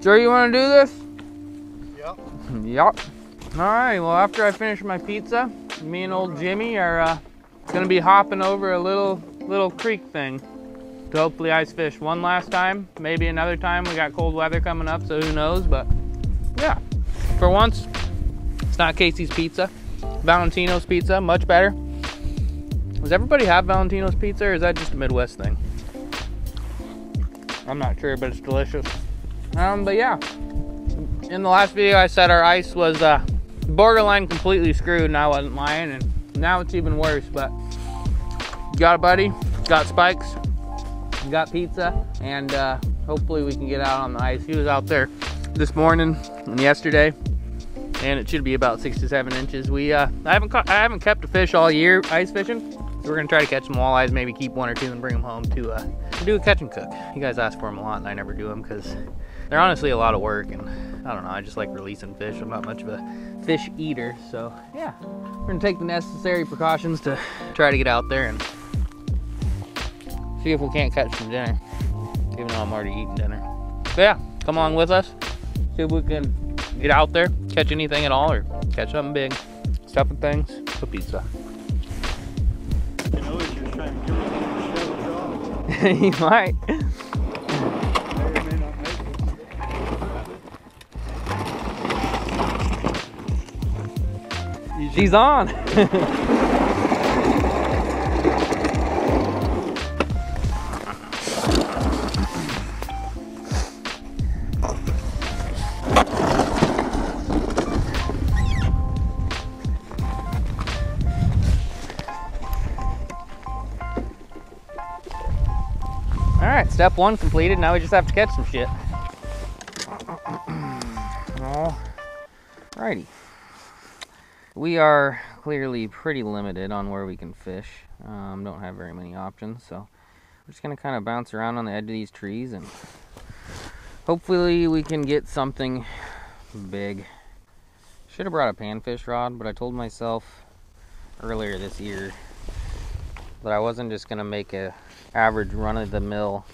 Sure you want to do this? Yep. Yup. All right, well, after I finish my pizza, me and old Jimmy are uh, gonna be hopping over a little little creek thing to hopefully ice fish one last time, maybe another time. We got cold weather coming up, so who knows? But yeah, for once, it's not Casey's Pizza, Valentino's Pizza, much better. Does everybody have Valentino's Pizza, or is that just a Midwest thing? I'm not sure, but it's delicious. Um, but yeah, in the last video I said our ice was uh, borderline completely screwed and I wasn't lying and now it's even worse but got a buddy got spikes got pizza and uh, hopefully we can get out on the ice. He was out there this morning and yesterday and it should be about six to seven inches. We uh, I haven't caught I haven't kept a fish all year ice fishing. So we're gonna try to catch some walleyes maybe keep one or two and bring them home to uh, do a catch and cook. You guys ask for them a lot and I never do them because they're honestly a lot of work and I don't know, I just like releasing fish. I'm not much of a fish eater, so yeah. We're gonna take the necessary precautions to try to get out there and see if we can't catch some dinner. Even though I'm already eating dinner. So yeah, come along with us. See if we can get out there, catch anything at all, or catch something big. Stuffing things for pizza. You know, She's on. All right, step one completed. Now we just have to catch some shit. All righty. We are clearly pretty limited on where we can fish. Um, don't have very many options, so we're just gonna kind of bounce around on the edge of these trees and hopefully we can get something big. Should have brought a panfish rod, but I told myself earlier this year that I wasn't just gonna make a average run-of-the-mill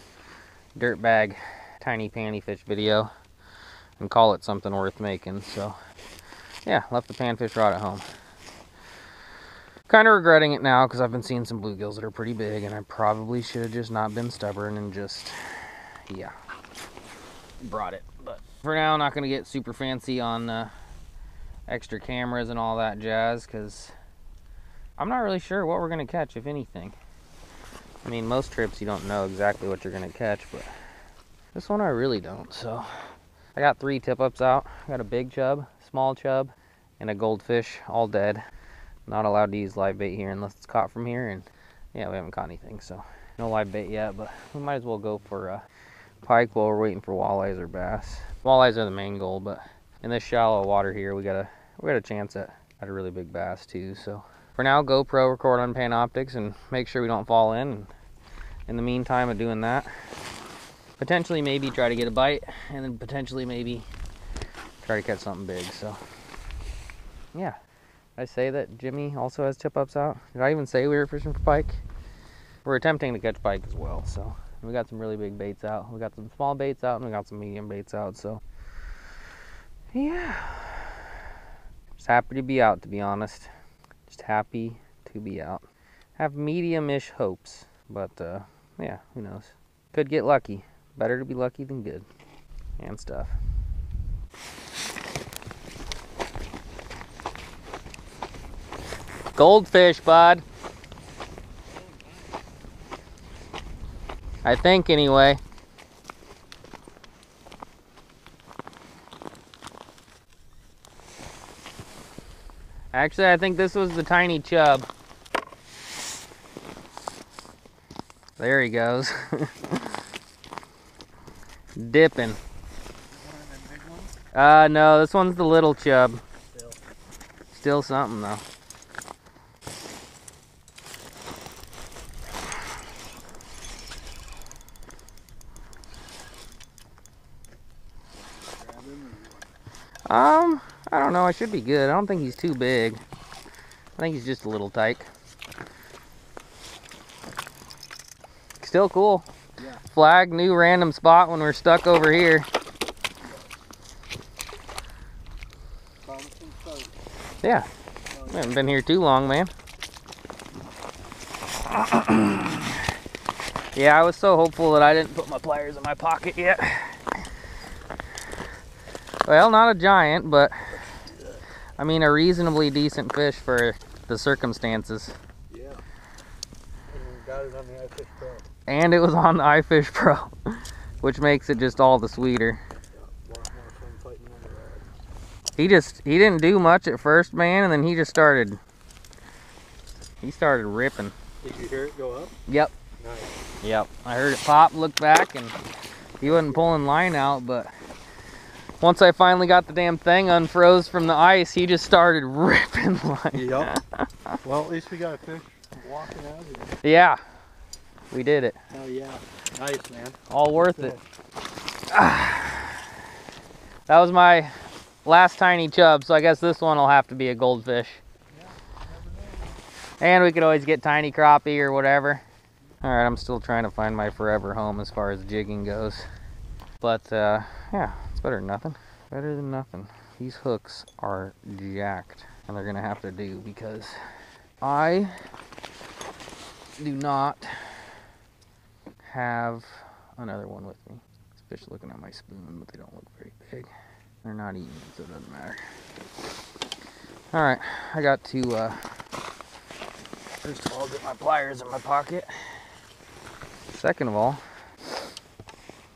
dirtbag tiny panty fish video and call it something worth making. So yeah, left the panfish rod at home. Kind of regretting it now because I've been seeing some bluegills that are pretty big, and I probably should have just not been stubborn and just, yeah, brought it. But for now, not going to get super fancy on uh, extra cameras and all that jazz because I'm not really sure what we're going to catch, if anything. I mean, most trips you don't know exactly what you're going to catch, but this one I really don't, so. I got three tip ups out. I got a big chub, small chub, and a goldfish, all dead. Not allowed to use live bait here unless it's caught from here, and yeah, we haven't caught anything, so no live bait yet, but we might as well go for uh, pike while we're waiting for walleyes or bass. Walleyes are the main goal, but in this shallow water here, we got a we got a chance at, at a really big bass too. So for now, GoPro record on Panoptix and make sure we don't fall in. And in the meantime of doing that, potentially maybe try to get a bite, and then potentially maybe try to catch something big. So yeah, Did I say that Jimmy also has tip ups out. Did I even say we were fishing for pike? We're attempting to catch pike as well. So we got some really big baits out. We got some small baits out, and we got some medium baits out. So yeah, just happy to be out. To be honest, just happy to be out. Have medium-ish hopes, but uh, yeah, who knows? Could get lucky. Better to be lucky than good, and stuff. Goldfish, bud. I think anyway. Actually, I think this was the tiny chub. There he goes. Dipping. Uh, no, this one's the little chub. Still something though. Um, I don't know. I should be good. I don't think he's too big. I think he's just a little tyke. Still cool. Yeah. Flag, new random spot when we're stuck over here. Yeah. We haven't been here too long, man. yeah, I was so hopeful that I didn't put my pliers in my pocket yet. Well, not a giant, but I mean a reasonably decent fish for the circumstances. Yeah. And it on the iFish Pro. And it was on the iFish Pro, which makes it just all the sweeter. A lot more fun fighting on the. He just he didn't do much at first, man, and then he just started he started ripping. Did you hear it go up? Yep. Nice. Yep. I heard it pop, looked back, and he wasn't pulling line out, but once I finally got the damn thing unfroze from the ice, he just started ripping like Yep. well, at least we got a fish walking out of here. Yeah. We did it. Oh yeah. Nice, man. All worth it. That was my last tiny chub, so I guess this one will have to be a goldfish. And we could always get tiny crappie or whatever. All right, I'm still trying to find my forever home as far as jigging goes. But uh, yeah, better than nothing. Better than nothing. These hooks are jacked, and they're gonna have to do because I do not have another one with me. This fish looking at my spoon, but they don't look very big. They're not eating so it doesn't matter. All right, I got to uh, first of all get my pliers in my pocket. Second of all,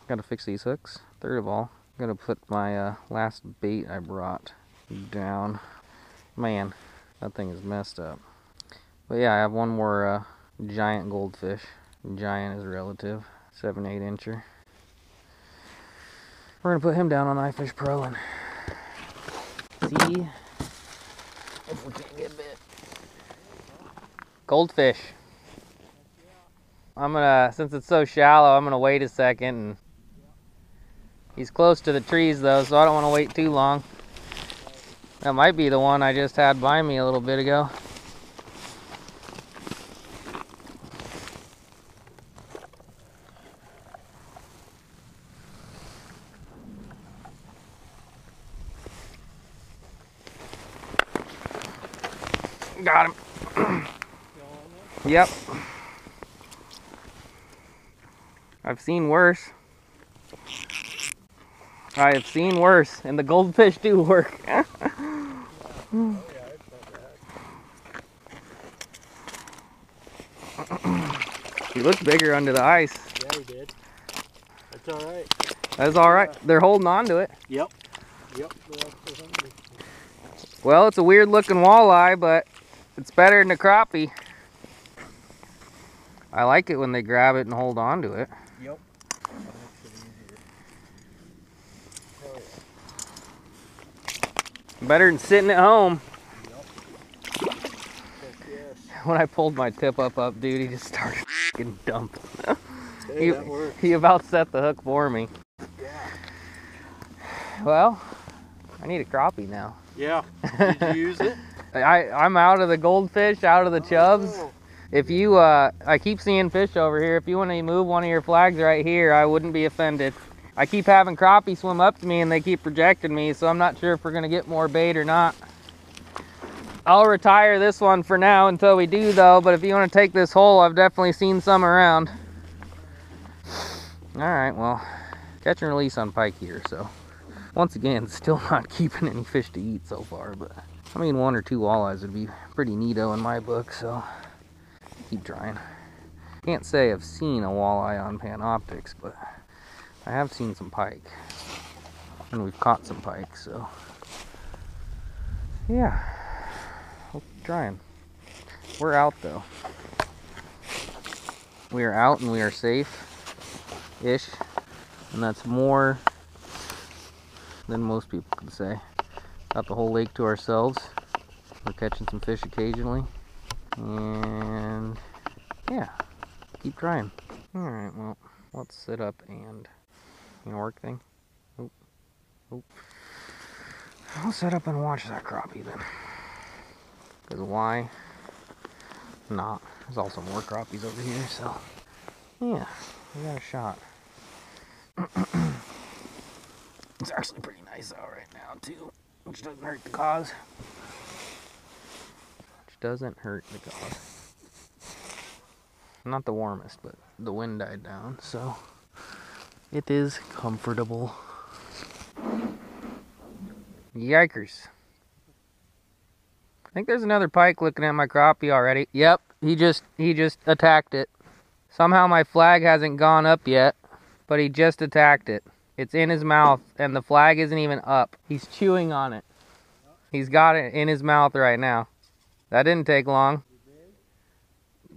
got to fix these hooks. Third of all, I'm gonna put my uh, last bait I brought down. Man, that thing is messed up. But yeah, I have one more uh, giant goldfish. Giant is relative, seven, eight incher. We're gonna put him down on iFish Pro and see if we can get bit. Goldfish. I'm gonna, since it's so shallow, I'm gonna wait a second and he's close to the trees though, so I don't wanna wait too long. That might be the one I just had by me a little bit ago. Got him. Yep. I've seen worse. I have seen worse, and the goldfish do work. he looks bigger under the ice. Yeah, we did. That's all right. That's all right. They're holding on to it. Yep. Yep. they're up for hungry. Well, it's a weird looking walleye, but it's better than a crappie. I like it when they grab it and hold on to it. Yep. That makes it easier. Oh, Better than sitting at home. Yes. When I pulled my tip up up, dude, he just started fucking dumping. Hey, He, he about set the hook for me. Yeah. Well, I need a crappie now. Yeah. Did you use it? I, I'm out of the goldfish, out of the chubs. Oh, If you, uh, I keep seeing fish over here. If you want to move one of your flags right here, I wouldn't be offended. I keep having crappie swim up to me and they keep rejecting me, so I'm not sure if we're gonna get more bait or not. I'll retire this one for now until we do though, but if you want to take this hole, I've definitely seen some around. All right, well, catch and release on pike here, so. Once again, still not keeping any fish to eat so far, but I mean, one or two walleyes would be pretty neato in my book, so keep trying. Can't say I've seen a walleye on Panoptix, but I have seen some pike. And we've caught some pike, so yeah. We'll keep trying. We're out though. We are out and we are safe ish. And that's more than most people can say. Got the whole lake to ourselves. We're catching some fish occasionally. And yeah, keep trying. Alright, well, let's sit up and you know work thing. Oop. Oop. I'll set up and watch that crappie then. Cause why not? There's also more crappies over here, so yeah, we got a shot. it's actually pretty nice out right now too, which doesn't hurt the cause. which doesn't hurt the cause. Not the warmest, but the wind died down, so it is comfortable. Yikers. I think there's another pike looking at my crappie already. Yep, he just he just attacked it. Somehow my flag hasn't gone up yet, but he just attacked it. It's in his mouth and the flag isn't even up. He's chewing on it. He's got it in his mouth right now. That didn't take long.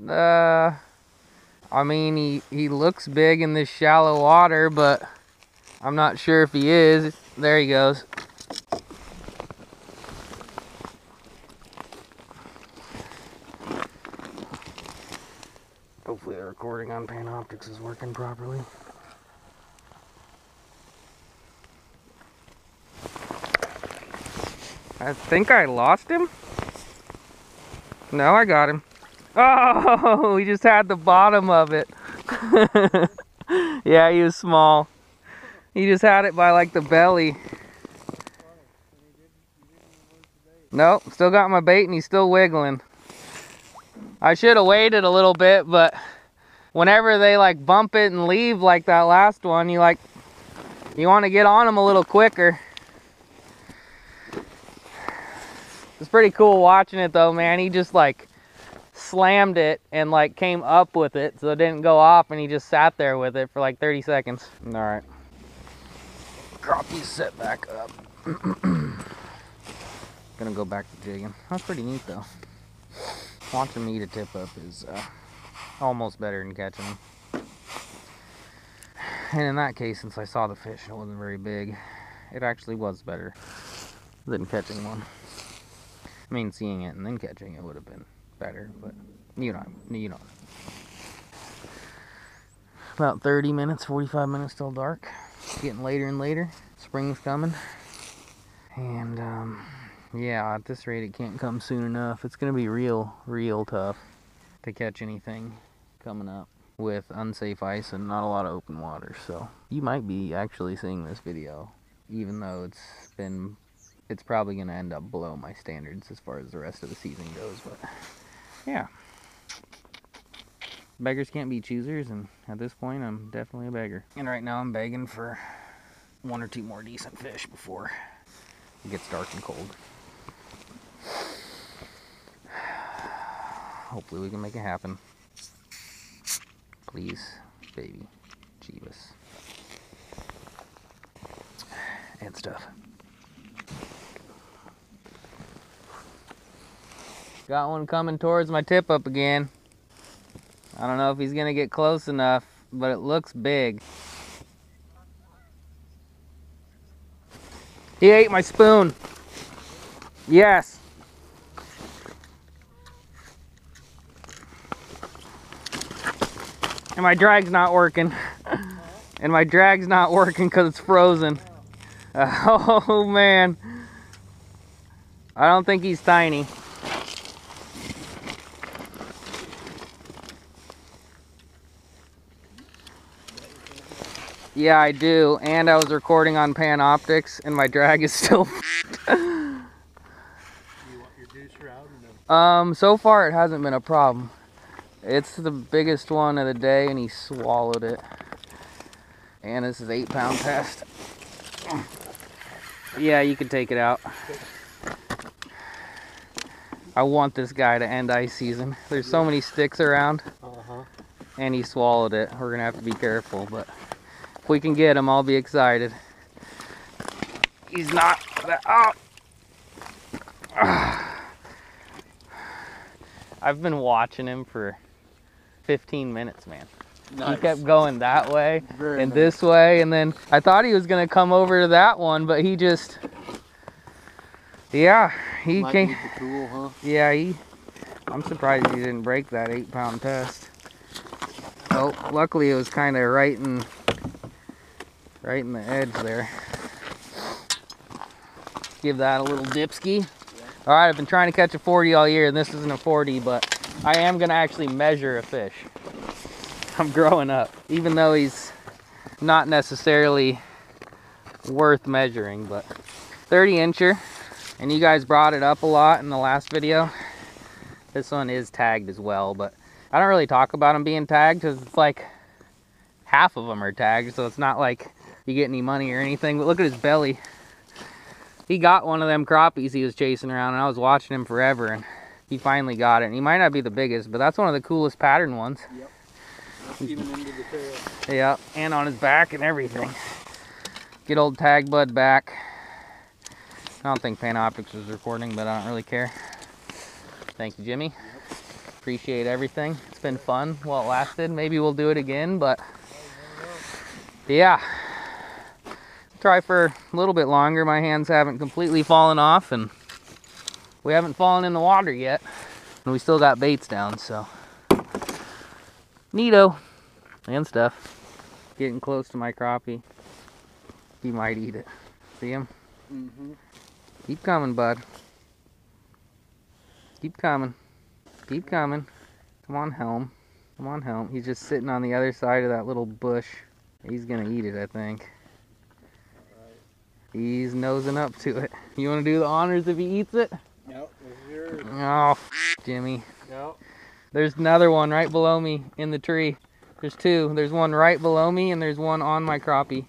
Uh I mean he he looks big in this shallow water, but I'm not sure if he is. There he goes. Hopefully the recording on Panoptix is working properly. I think I lost him. No, I got him. Oh, he just had the bottom of it. yeah, he was small. He just had it by like the belly. Nope, still got my bait and he's still wiggling. I should have waited a little bit, but whenever they like bump it and leave like that last one, you like, you want to get on them a little quicker. It's pretty cool watching it though, man. He just like slammed it and like came up with it so it didn't go off and he just sat there with it for like 30 seconds. All right. Crappie set back up. Gonna go back to jigging. That's pretty neat though. Watching me to tip up is uh, almost better than catching them. And in that case, since I saw the fish and it wasn't very big, it actually was better than catching one. I mean, seeing it and then catching it would have been better, but you know, you know. About 30 minutes, 45 minutes till dark. It's getting later and later. Spring's coming. And, um, yeah, at this rate, it can't come soon enough. It's going to be real, real tough to catch anything coming up with unsafe ice and not a lot of open water. So you might be actually seeing this video, even though it's been, it's probably going to end up below my standards as far as the rest of the season goes. But yeah, beggars can't be choosers, and at this point, I'm definitely a beggar. And right now, I'm begging for one or two more decent fish before it gets dark and cold. Hopefully we can make it happen. Please, baby. Jeebus. And stuff. Got one coming towards my tip up again. I don't know if he's gonna get close enough, but it looks big. He ate my spoon. Yes. And my drag's not working. and my drag's not working because it's frozen. oh man. I don't think he's tiny. Yeah, I do. And I was recording on Panoptix and my drag is still You want your deuce route or no? Um, so far it hasn't been a problem. It's the biggest one of the day and he swallowed it. And this is eight pound test. Yeah, you can take it out. I want this guy to end ice season. There's so many sticks around Uh-huh. and he swallowed it. We're gonna have to be careful, but if we can get him, I'll be excited. He's not that, oh. I've been watching him for 15 minutes, man. He kept going that way Very and nice. this way, and then I thought he was gonna come over to that one, but he just, yeah, he Might came. tool, huh? Yeah, he. I'm surprised he didn't break that eight pound test. Oh, luckily it was kind of right in, right in the edge there. Give that a little dipski. All right, I've been trying to catch a 40 all year, and this isn't a 40, but I am gonna actually measure a fish. I'm growing up, even though he's not necessarily worth measuring, but 30 incher and you guys brought it up a lot in the last video This one is tagged as well, but I don't really talk about them being tagged because it's like half of them are tagged, so it's not like you get any money or anything. But look at his belly. He got one of them crappies he was chasing around, and I was watching him forever, and he finally got it. And he might not be the biggest, but that's one of the coolest pattern ones. Even into the tail. Yeah, and on his back and everything. Get old tag bud back. I don't think Panoptix is recording, but I don't really care. Thank you, Jimmy. Appreciate everything. It's been fun while it lasted. Maybe we'll do it again, but yeah. Try for a little bit longer. My hands haven't completely fallen off, and we haven't fallen in the water yet. And we still got baits down, so. Neato and stuff. Getting close to my crappie. He might eat it. See him? Mm-hmm. Keep coming, bud. Keep coming. Keep coming. Come on, Helm. Come on, Helm. He's just sitting on the other side of that little bush. He's gonna eat it, I think. He's nosing up to it. You wanna do the honors if he eats it? Nope. Oh, f- Jimmy. Nope. There's another one right below me in the tree. There's two. There's one right below me, and there's one on my crappie.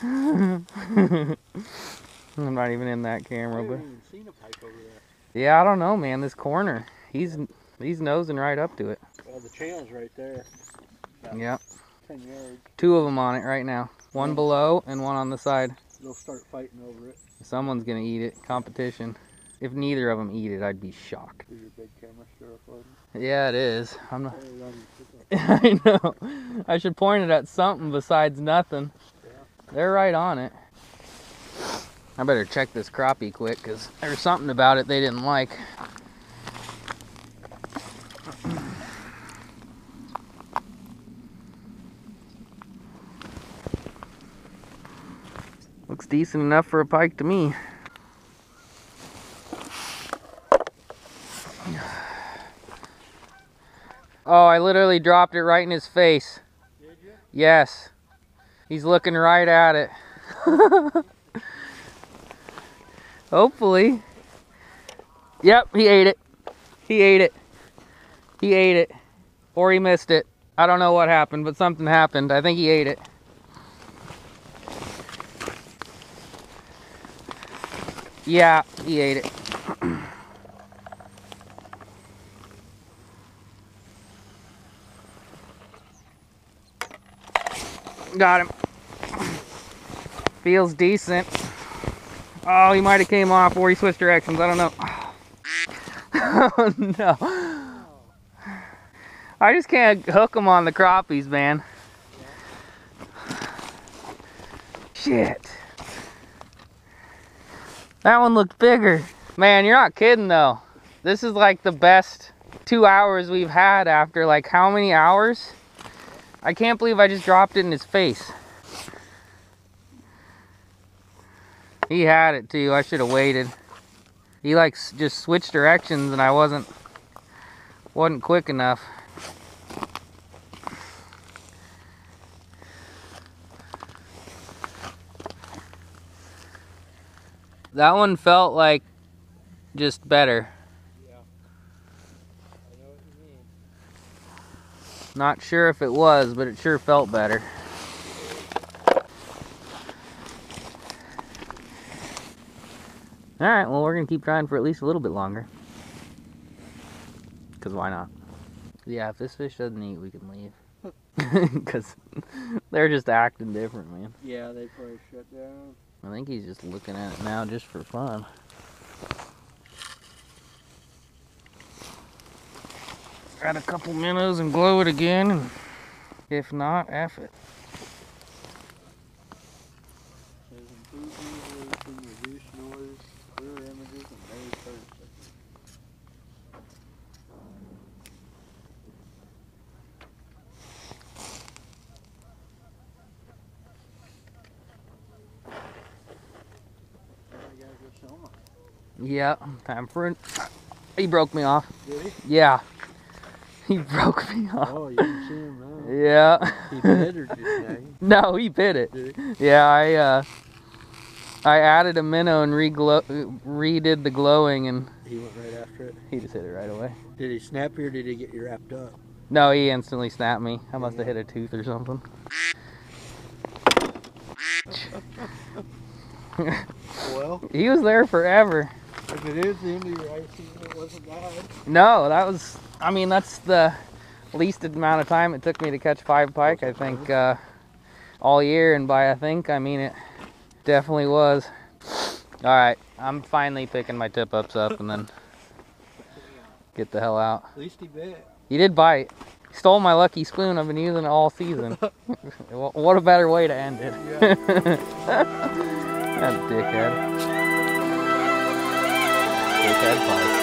I'm not even in that I camera, haven't but even seen a pike over there. yeah, I don't know, man. This corner, he's he's nosing right up to it. Well, the channel's right there. Yep, 10 yards. two of them on it right now. One below and one on the side. They'll start fighting over it. Someone's gonna eat it. Competition. If neither of them eat it, I'd be shocked. Is your big camera still recording? Yeah, it is. I'm not. Oh, hey, run, pick up. I know. I should point it at something besides nothing. They're right on it. I better check this crappie quick because there's something about it they didn't like. Looks decent enough for a pike to me. Oh, I literally dropped it right in his face. Did you? Yes. He's looking right at it. Hopefully. Yep, he ate it. He ate it. He ate it. Or he missed it. I don't know what happened, but something happened. I think he ate it. Yeah, he ate it. Got him. Feels decent. Oh, he might have came off or he switched directions. I don't know. Oh, no. I just can't hook him on the crappies, man. Shit. That one looked bigger. Man, you're not kidding though. This is like the best two hours we've had after like how many hours? I can't believe I just dropped it in his face. He had it too. I should have waited. He like just switched directions and I wasn't wasn't quick enough. That one felt like just better. I know what you mean. Not sure if it was, but it sure felt better. Alright, well, we're to keep trying for at least a little bit longer. Because why not? Yeah, if this fish doesn't eat, we can leave. Because they're just acting different, man. Yeah, they probably shut down. I think he's just looking at it now just for fun. Add a couple minnows and glow it again, if not, F it. Yeah, time for it. He broke me off. Did he? Yeah. He broke me off. Oh, you can see him now. Yeah. He bit or just no, he bit it. Did Yeah, I uh I added a minnow and re redid the glowing and He went right after it. He just hit it right away. Did he snap you or did he get you wrapped up? No, he instantly snapped me. I must have hit a tooth or something. Well, He was there forever. If it is the end of your ice season, it wasn't bad. No, that was, I mean, that's the least amount of time it took me to catch five pike, I think, uh, all year. And by I think, I mean it definitely was. All right, I'm finally picking my tip ups up and then get the hell out. At least he bit. He did bite. He stole my lucky spoon. I've been using it all season. What a better way to end it. Yeah. that dickhead. Dickhead pike.